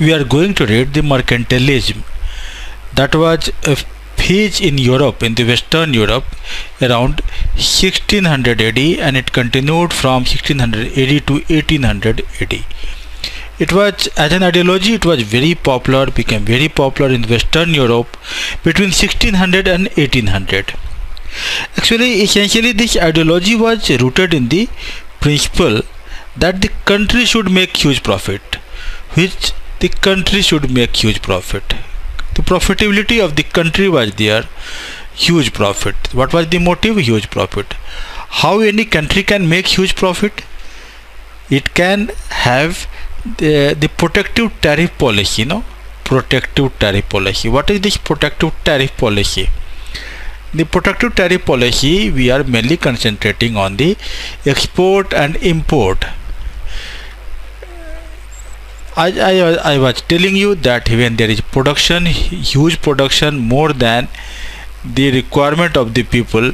we are going to read the mercantilism that was a phase in Europe, in the Western Europe, around 1600 AD and it continued from 1600 AD to 1800 AD. It was, as an ideology, it was very popular, became very popular in Western Europe between 1600 and 1800. Actually, essentially, this ideology was rooted in the principle that the country should make huge profit, which the country should make huge profit. The profitability of the country was there, huge profit. What was the motive? Huge profit. How any country can make huge profit? It can have the, the protective tariff policy, no? Protective tariff policy. What is this protective tariff policy? The protective tariff policy we are mainly concentrating on the export and import I, I, I was telling you that when there is production huge production more than the requirement of the people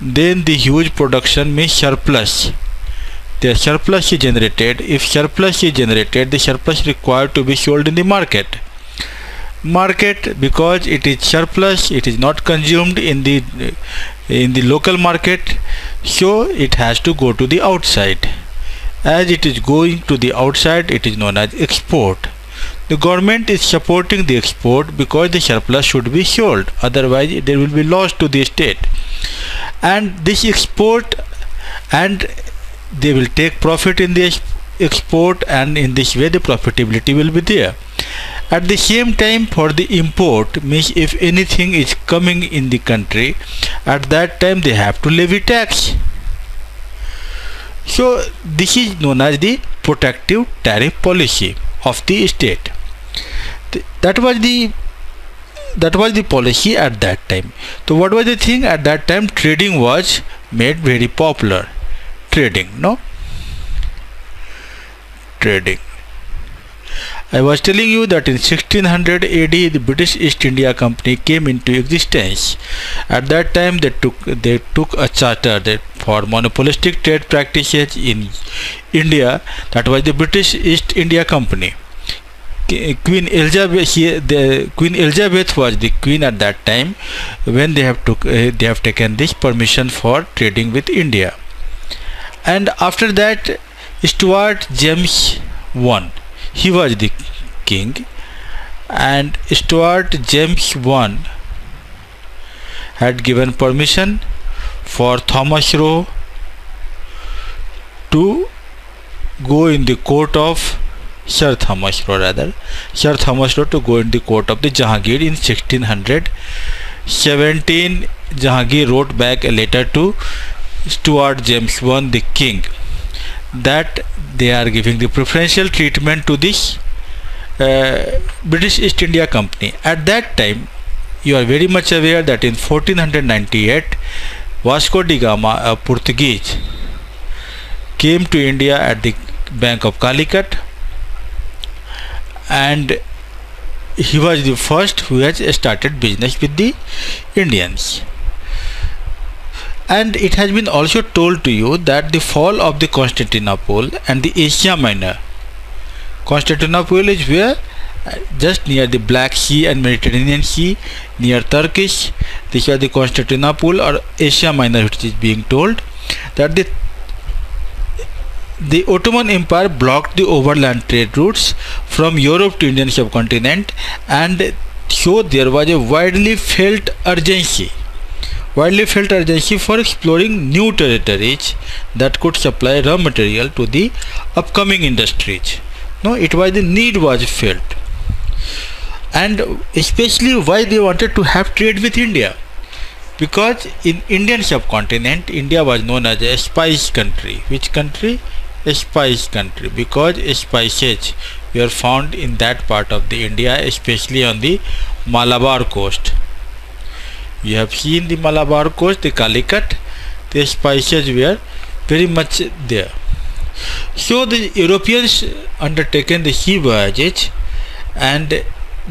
then the huge production means surplus. The surplus is generated. If surplus is generated the surplus required to be sold in the market. Market because it is surplus it is not consumed in the in the local market so it has to go to the outside as it is going to the outside it is known as export. The government is supporting the export because the surplus should be sold otherwise there will be loss to the state. And this export and they will take profit in the export and in this way the profitability will be there. At the same time for the import means if anything is coming in the country at that time they have to levy tax so this is known as the protective tariff policy of the state. That was the that was the policy at that time. So what was the thing at that time? Trading was made very popular. Trading, no? Trading. I was telling you that in 1600 AD the British East India Company came into existence. At that time they took they took a charter for monopolistic trade practices in India that was the British East India Company. Queen Elizabeth the Queen Elizabeth was the queen at that time when they have took uh, they have taken this permission for trading with India. And after that Stuart James I he was the king and Stuart James I had given permission for Thomas Roe to go in the court of Sir Thomas Roe rather Sir Thomas Roe to go in the court of the Jahangir in 1617 Jahangir wrote back a letter to Stuart James I the king that they are giving the preferential treatment to this uh, British East India Company. At that time, you are very much aware that in 1498, Vasco da Gama, a Portuguese, came to India at the bank of Calicut and he was the first who has started business with the Indians and it has been also told to you that the fall of the Constantinople and the Asia Minor. Constantinople is where? Just near the Black Sea and Mediterranean Sea near Turkish. This is the Constantinople or Asia Minor which is being told that the the Ottoman Empire blocked the overland trade routes from Europe to Indian subcontinent and so there was a widely felt urgency widely felt urgency for exploring new territories that could supply raw material to the upcoming industries. No, it was the need was felt, and especially why they wanted to have trade with India, because in Indian subcontinent, India was known as a spice country. Which country? A spice country, because spices were found in that part of the India, especially on the Malabar coast you have seen the Malabar coast, the Calicut, the spices were very much there. So the Europeans undertaken the sea voyages and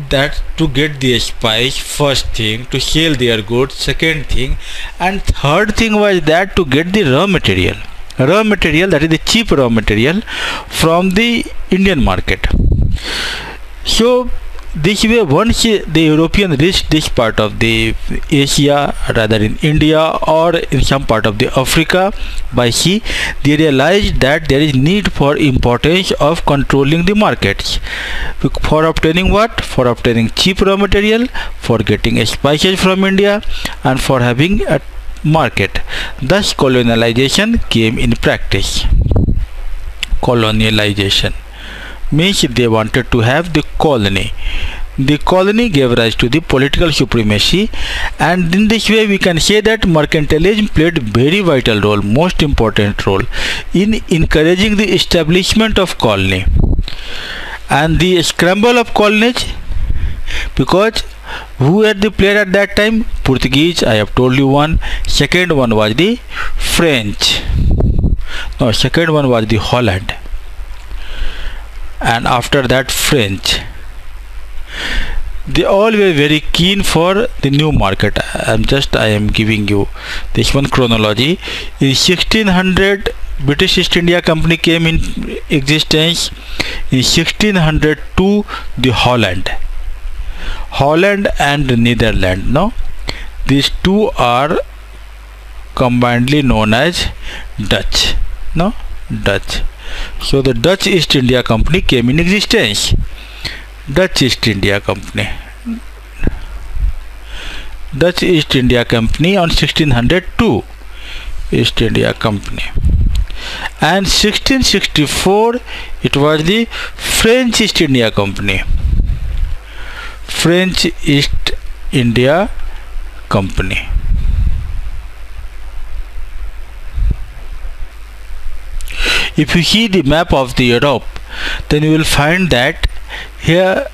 that to get the spice first thing to sell their goods second thing and third thing was that to get the raw material raw material that is the cheap raw material from the indian market So this way once the European reached this part of the Asia rather in India or in some part of the Africa. By sea they realized that there is need for importance of controlling the markets. For obtaining what? For obtaining cheap raw material for getting spices from India and for having a market. Thus colonialization came in practice. Colonialization means they wanted to have the colony. The colony gave rise to the political supremacy and in this way we can say that mercantilism played very vital role most important role in encouraging the establishment of colony. And the scramble of colonies because who were the player at that time? Portuguese i have told you one. Second one was the french. No second one was the holland and after that French. They all were very keen for the new market. I'm just i am giving you this one chronology. In 1600 british east india company came in existence. In 1602 the holland. Holland and netherlands no? These two are combinedly known as dutch no? Dutch so the Dutch East India Company came in existence. Dutch East India Company. Dutch East India Company on 1602 East India Company and 1664 it was the French East India Company French East India Company if you see the map of the Europe then you will find that here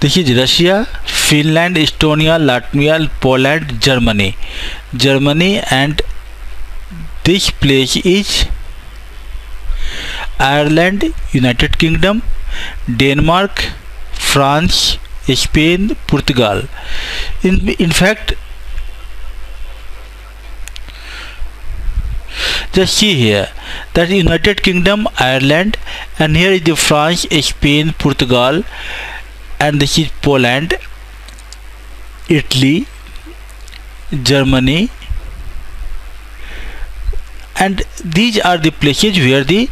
this is Russia, Finland, Estonia, Latvia, Poland, Germany. Germany and this place is Ireland, United Kingdom, Denmark, France, Spain, Portugal. In, in fact, just see here that United Kingdom Ireland and here is the France Spain Portugal and this is Poland Italy Germany and these are the places where the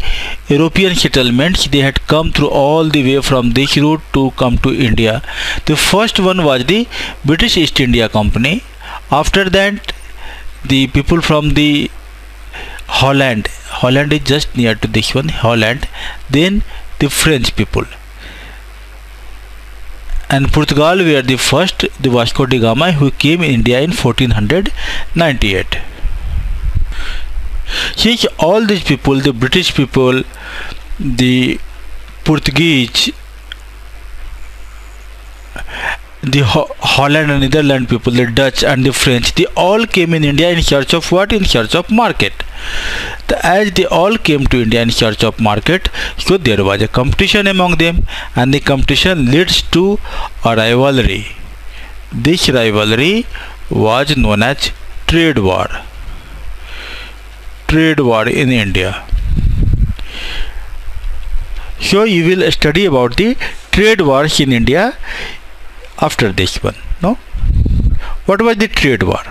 European settlements they had come through all the way from this route to come to India. The first one was the British East India Company. After that the people from the Holland. Holland is just near to this one Holland. Then the French people. And Portugal were the first the Vasco da Gama who came in India in 1498 since all these people the British people the Portuguese the Ho- Holland and Netherlands people, the Dutch and the French, they all came in India in search of what? In search of market. The, as they all came to India in search of market, so there was a competition among them, and the competition leads to a rivalry. This rivalry was known as trade war. Trade war in India. So you will study about the trade wars in India after this one no? What was the trade war?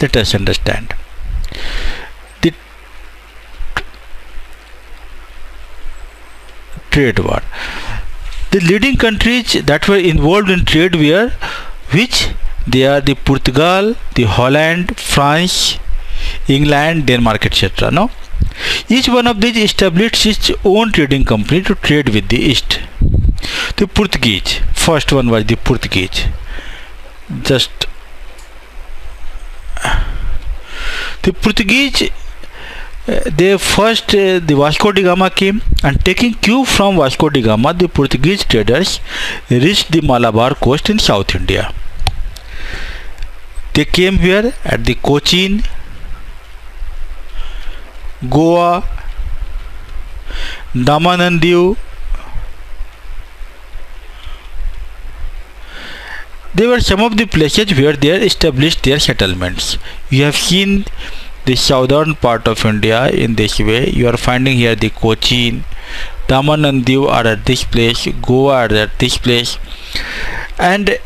Let us understand. The trade war. The leading countries that were involved in trade were which? They are the Portugal the Holland France England Denmark etc no each one of these established its own trading company to trade with the east. The Portuguese. First one was the Portuguese. Just the Portuguese uh, they first uh, the Vasco da Gama came and taking cue from Vasco da Gama the Portuguese traders reached the Malabar coast in South India. They came here at the Cochin Goa Daman and Diu They were some of the places where they established their settlements. You have seen the southern part of India in this way. You are finding here the Cochin, Daman and Diu are at this place, Goa are at this place, and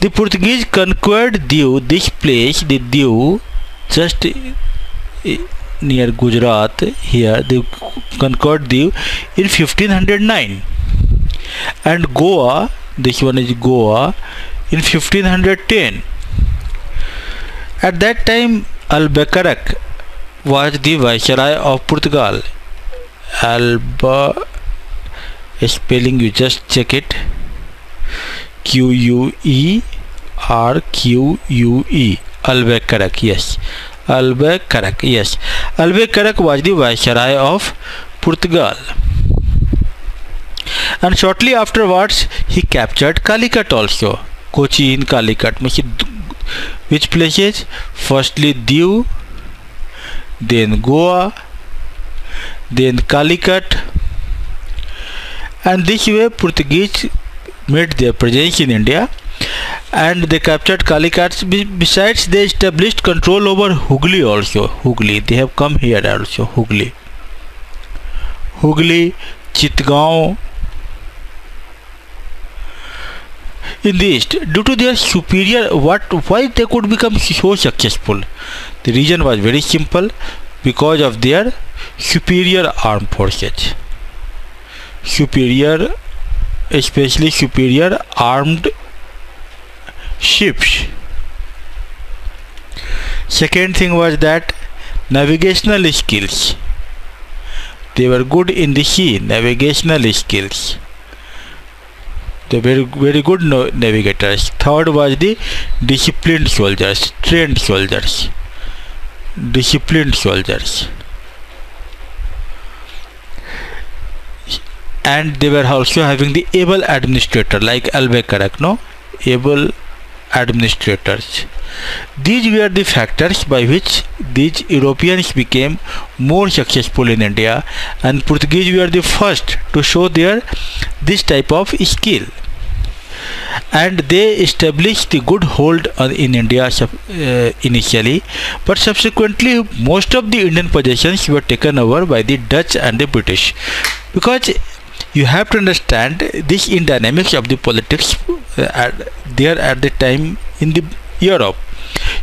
the Portuguese conquered Diu, this place, the Diu, just near Gujarat here, they conquered Diu in 1509, and Goa, this one is Goa, in 1510. At that time, Albuquerque was the viceroy of Portugal. Alba spelling you just check it. Q U E R Q U E Albuquerque yes Albuquerque yes Albuquerque was the viceroy of Portugal and shortly afterwards he captured Calicut also Kochi in Calicut which places firstly Diu then Goa then Calicut and this way Portuguese made their presence in India and they captured Calicut. Besides, they established control over Hooghly also. Hooghly, they have come here also. Hooghly, Hooghly, Chitgaon. In the east, due to their superior, what why they could become so successful? The reason was very simple, because of their superior armed forces. Superior especially superior armed ships. Second thing was that navigational skills. They were good in the sea, navigational skills. They were very good navigators. Third was the disciplined soldiers, trained soldiers. Disciplined soldiers. and they were also having the able administrator like Albuquerque, no able administrators. These were the factors by which these Europeans became more successful in India and Portuguese were the first to show their this type of skill and they established the good hold in India uh, initially but subsequently most of the Indian possessions were taken over by the Dutch and the British because you have to understand this in dynamics of the politics uh, at, there at the time in the Europe.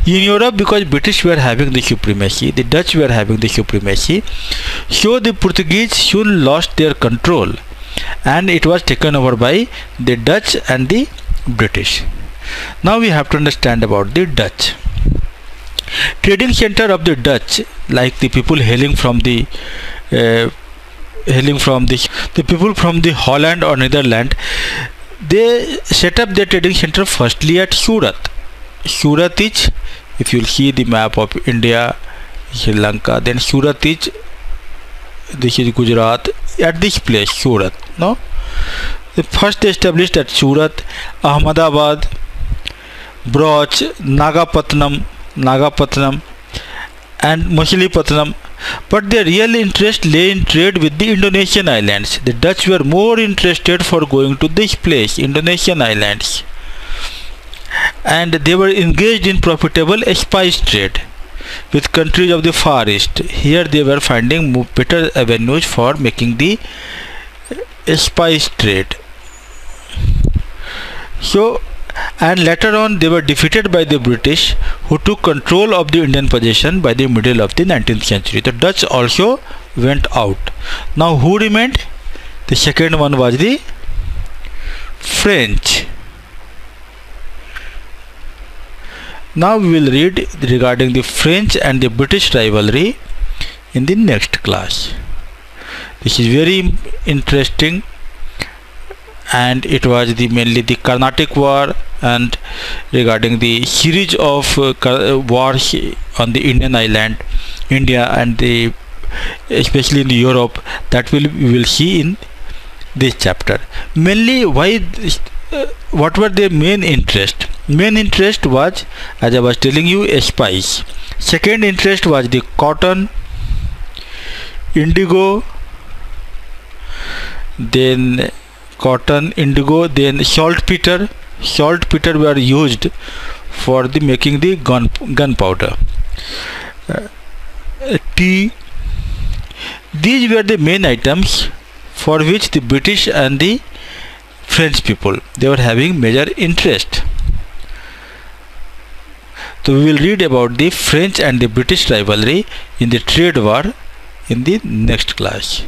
In Europe, because British were having the supremacy, the Dutch were having the supremacy, so the Portuguese soon lost their control, and it was taken over by the Dutch and the British. Now we have to understand about the Dutch. Trading center of the Dutch, like the people hailing from the uh, hailing from the the people from the Holland or Netherlands they set up their trading center firstly at Surat Surat is if you see the map of India Sri Lanka then Surat is this is Gujarat at this place Surat no the first established at Surat Ahmedabad Broch Nagapatnam Nagapatnam and Machilipatnam but their real interest lay in trade with the Indonesian islands. The Dutch were more interested for going to this place, Indonesian islands. And they were engaged in profitable spice trade with countries of the Far East. Here they were finding better avenues for making the spice trade. So and later on they were defeated by the British who took control of the Indian possession by the middle of the 19th century. The Dutch also went out. Now who remained? The second one was the French. Now we will read regarding the French and the British rivalry in the next class. This is very interesting and it was the mainly the Carnatic War and regarding the series of uh, uh, wars on the Indian island, India and the especially in Europe that will we will see in this chapter. Mainly why this, uh, what were their main interest? Main interest was as I was telling you spice. Second interest was the cotton, indigo, then cotton, indigo, then saltpeter saltpeter were used for the making the gun gunpowder uh, tea these were the main items for which the British and the French people they were having major interest. So we will read about the French and the British rivalry in the trade war in the next class.